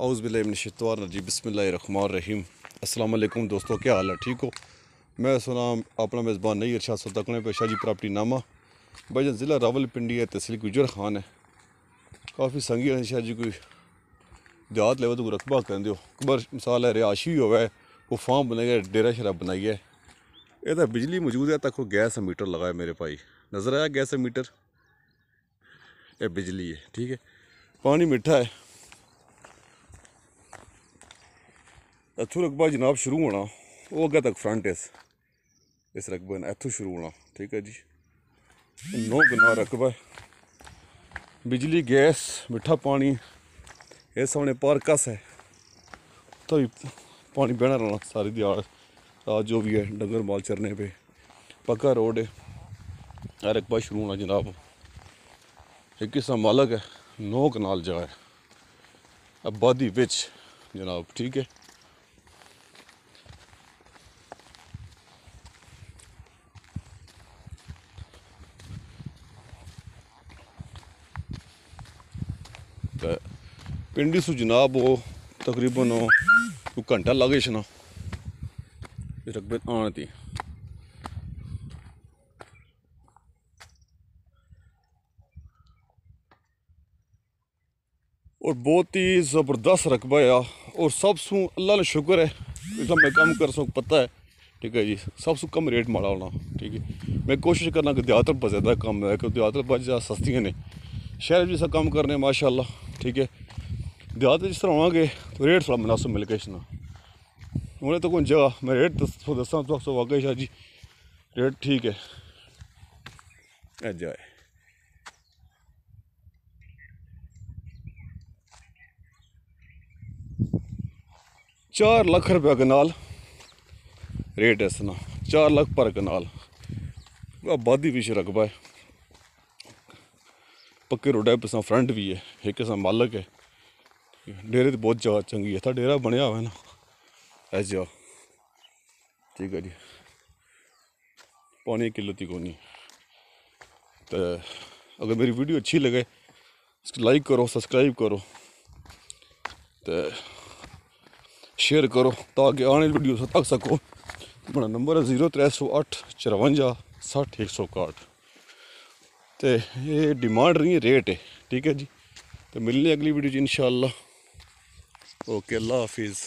हाउसबिल्लाजी बसमीम अस्सलाम वालेकुम दोस्तों, क्या हाल है? ठीक हो? मैं सुना अपना मेज़बान नहीं, इरशाद सुल्तान पेशा जी प्रॉपर्टी नामा। भाईजान, ज़िला रावलपिंडी है, तहसील गुजर खान है। काफ़ी संगी है शायद जी, कोई देहात लेवल तो रकबा कर दो। कबर मिसाल है रिहाशी होवे, वो फार्म बनाइए, डेरा शरा बनाइए। ये तो बिजली मौजूद है, तक गैस मीटर लगाया मेरे भाई। नज़र आया गैस मीटर? ये बिजली है, ठीक है। पानी मीठा है। इतों रकबा जनाब शुरू होना वो अग्गे तक फ्रंट इस इस रकबे ने इतों शुरू होना ठीक है जी नौ गना रकबा बिजली गैस मिठा पानी ये सामने पार्कस है तो पानी बहना रहना सारी दिहाड़ जो भी है डंगर माल चरने पे पक्का रोड है रकबा शुरू होना जनाब एक किस्म मालक है नौ कनाल जगह है आबादी बिच जनाब ठीक है ते पिंडी सु जनाब वो तकरीबन कोई घंटा लगे छना रकबे आने ती और बहुत ही ज़बरदस्त रकबा है और सब सू अल्लाह ने शुक्र है इसका मैं कम कर सकूँ पता है ठीक है जी सब सू कम रेट माड़ा होना ठीक है मैं कोशिश करना कि देहात पर ज़्यादा कम है क्योंकि देहात पर सस्तियाँ ने शहर सब कम करने माशाल्लाह ठीक है? देहात जिस तरह होना तो रेट थोड़ा मुनासिब मिल गया ना। उन्हें तो कोई जगह मैं रेट दस दसा तो वाकई शाह जी रेट ठीक है। जाए। चार लख रुपया कनाल, रेट है इसना चार लख पर कनाल। आबादी पिछे रकबा है पक्के रोडा फ्रंट भी है एक किस्म मालक है डेरे तो बहुत जगह चंगी है था डेरा बनया हुआ है ना ऐसा ठीक है जी पौने किलो तक होनी तो अगर मेरी वीडियो अच्छी लगे, लाइक करो, सब्सक्राइब करो तो शेयर करो, ताकि आने वीडियो तक सको। अपना नंबर है ज़ीरो त्रै सौ अठ चरवंजा, सठ एक सौ काठ तो ये डिमांड रही है रेट है ठीक है जी तो मिलने अगली वीडियो जी इन ओके अल्लाह हाफिज़